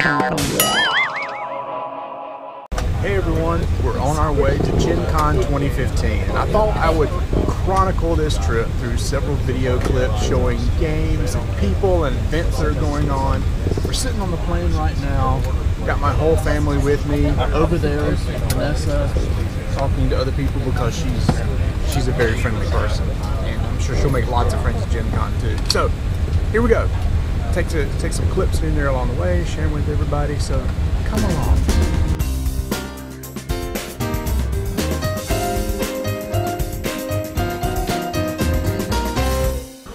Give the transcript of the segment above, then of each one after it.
Hey everyone, we're on our way to Gen Con 2015 and I thought I would chronicle this trip through several video clips showing games and people and events that are going on. We're sitting on the plane right now, got my whole family with me. Over there is Vanessa talking to other people because she's she's a very friendly person and I'm sure she'll make lots of friends at Gen Con too. So here we go. Take, to, take some clips in there along the way, share them with everybody, so come along.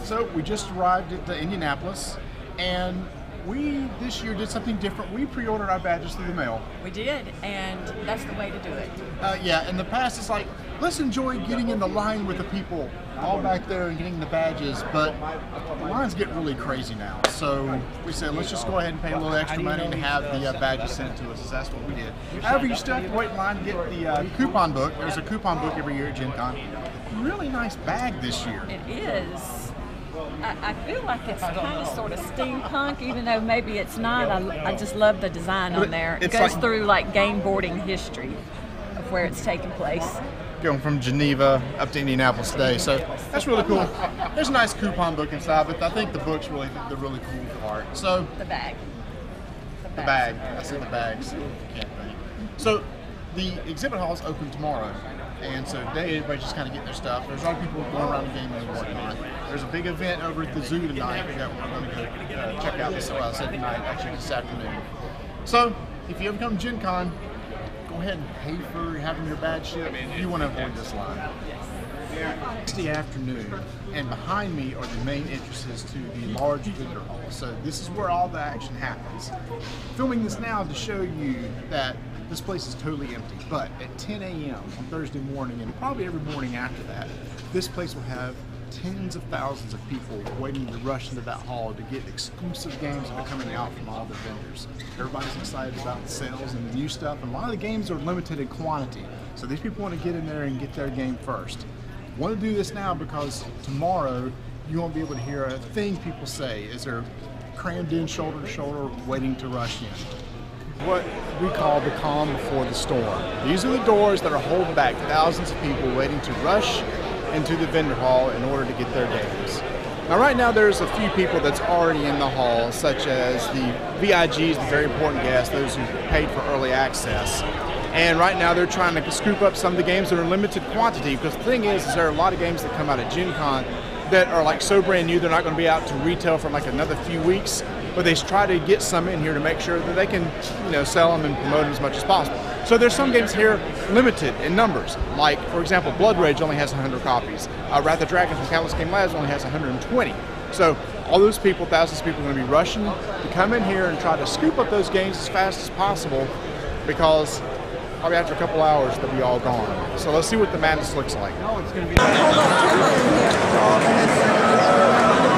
So we just arrived at the Indianapolis, and we this year did something different. We pre-ordered our badges through the mail. We did, and that's the way to do it. Uh, yeah, in the past it's like let's enjoy getting in the line with the people all back there and getting the badges, but the lines get really crazy now. So we said let's just go ahead and pay a little extra money and have the uh, badges sent to us. So that's what we did. However, you still have to wait in line to get the uh, coupon book. There's a coupon book every year at Gen Con. Really nice bag this year. It is. I, I feel like it's kind of sort of steampunk, even though maybe it's not. I, I just love the design on there. It It's goes like- through like game boarding history of where it's taken place. going from Geneva up to Indianapolis today. So that's really cool. There's a nice coupon book inside, but I think the book's really the really cool part. So The bag. the bag, I said the bags. So the exhibit hall is open tomorrow. And so today everybody's just kind of getting their stuff. There's a lot of people going around the game and whatnot. There's a big event over at the zoo tonight that we're going to go uh, check out this I said tonight, actually this afternoon. So if you ever come to Gen Con, go ahead and pay for having your badge shipped. You want to avoid this line. It's the afternoon, and behind me are the main entrances to the large vendor hall. So this is where all the action happens. Filming this now to show you that this place is totally empty. But at 10 a.m. on Thursday morning, and probably every morning after that, this place will have tens of thousands of people waiting to rush into that hall to get exclusive games that are coming out from all the vendors. Everybody's excited about the sales and the new stuff, and a lot of the games are limited in quantity. So these people want to get in there and get their game first. Want to do this now because tomorrow you won't be able to hear a thing people say as they're crammed in shoulder to shoulder waiting to rush in what we call the calm before the storm. These are the doors that are holding back thousands of people waiting to rush into the vendor hall in order to get their games. Now, right now, there's a few people that's already in the hall, such as the VIGs, the very important guests, those who paid for early access. And right now, they're trying to scoop up some of the games that are in limited quantity. Because the thing is, is there are a lot of games that come out at Gen Con that are like so brand new, they're not going to be out to retail for like another few weeks but they try to get some in here to make sure that they can, you know, sell them and promote them as much as possible. So there's some games here limited in numbers. Like, for example, Blood Rage only has 100 copies. Uh, Wrath of Dragon from Countless Game Labs only has 120. So all those people, thousands of people, are going to be rushing to come in here and try to scoop up those games as fast as possible because probably after a couple hours they'll be all gone. So let's see what the madness looks like. Seriously,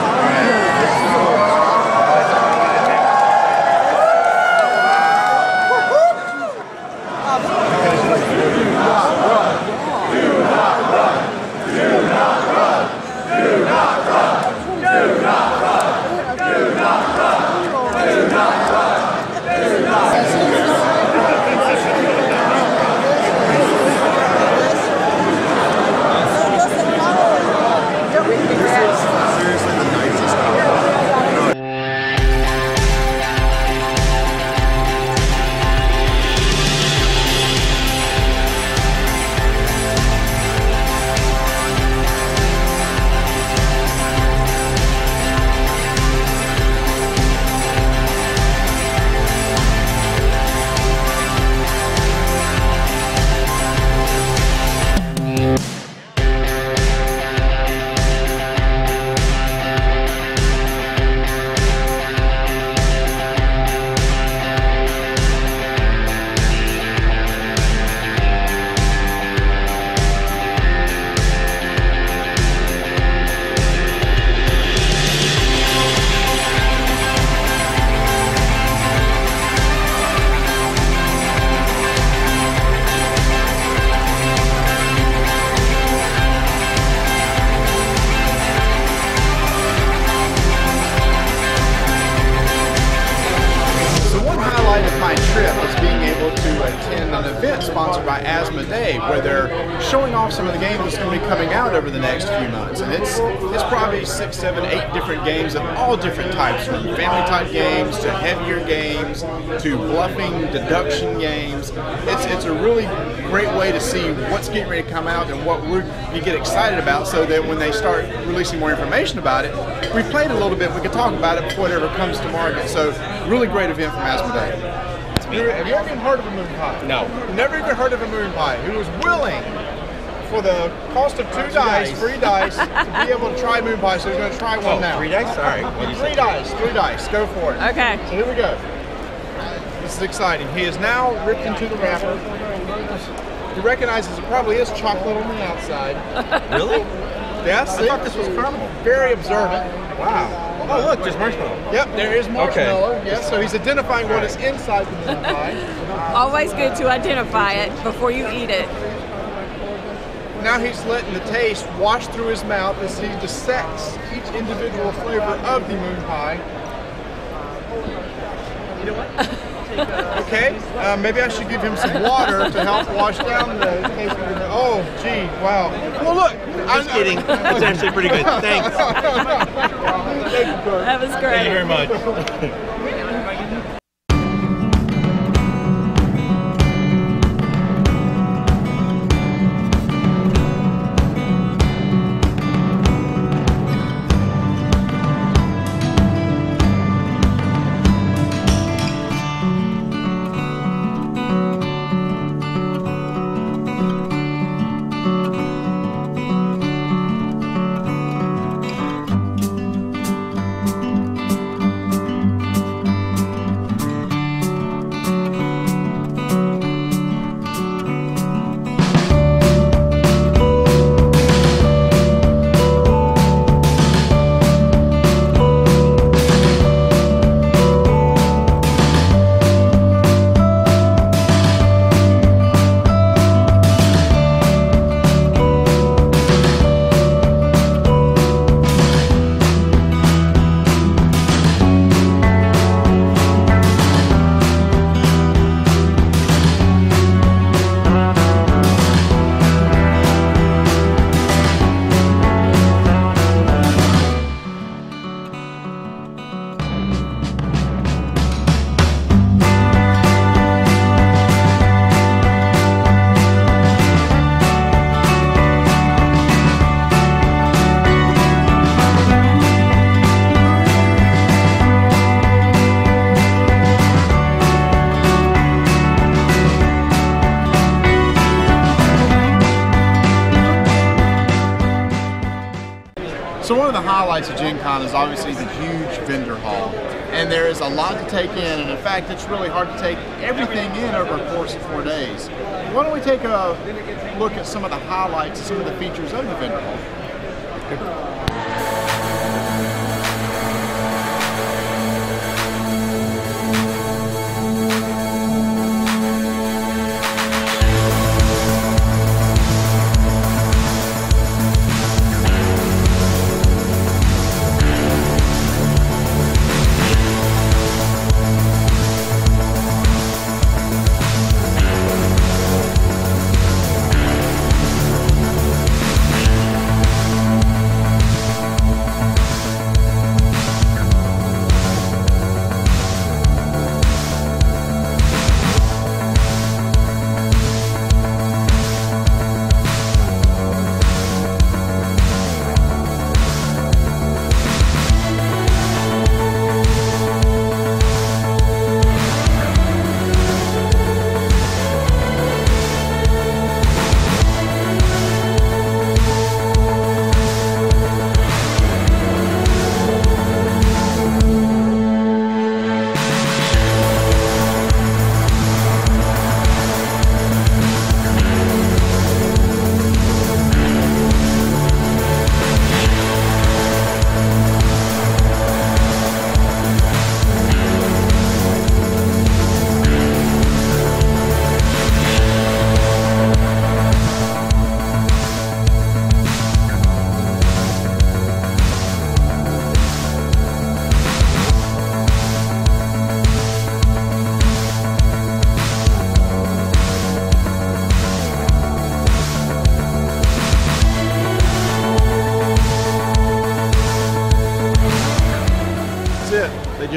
attend an event sponsored by Asmodee where they're showing off some of the games that's going to be coming out over the next few months. And it's it's probably six, seven, eight different games of all different types, from family type games to heavier games to bluffing, deduction games. It's it's a really great way to see what's getting ready to come out and what we're you get excited about, so that when they start releasing more information about it, we played a little bit. We can talk about it before it ever comes to market. So really great event from Asmodee. Have you ever even heard of a moon pie? No. Never even heard of a moon pie. Who was willing for the cost of two, dice, dice. three dice, to be able to try moon pie. So we're going to try one Oh, now. three dice? All right. What do you Three dice, three dice. Go for it. Okay. So here we go. This is exciting. He is now ripped into the wrapper. He recognizes it probably is chocolate on the outside. Really? Yes, I thought this was caramel. Very observant. Wow. Oh, look, there's marshmallow. Yep, there is marshmallow. Okay. Yes, so he's identifying what is inside the moon pie. Always good to identify it before you eat it. Now he's letting the taste wash through his mouth as he dissects each individual flavor of the moon pie. You know what? okay, uh, maybe I should give him some water to help wash down the taste of the. Oh, gee, wow. Well, look. I'm just kidding. It's actually pretty good. Thanks. Thank you. That was great. Thank you very much. So one of the highlights of Gen Con is obviously the huge vendor hall. And there is a lot to take in, and in fact, it's really hard to take everything in over a course of four days. Why don't we take a look at some of the highlights, some of the features of the vendor hall? They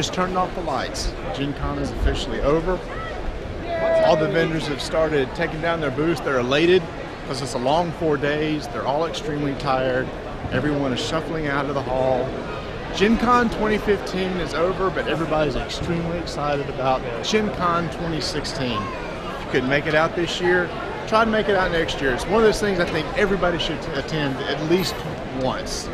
just turned off the lights. Gen Con is officially over. All the vendors have started taking down their booths. They're elated because it's a long four days. They're all extremely tired. Everyone is shuffling out of the hall. Gen Con 2015 is over, but everybody's extremely excited about Gen Con 2016. If you couldn't make it out this year, try to make it out next year. It's one of those things I think everybody should attend at least once.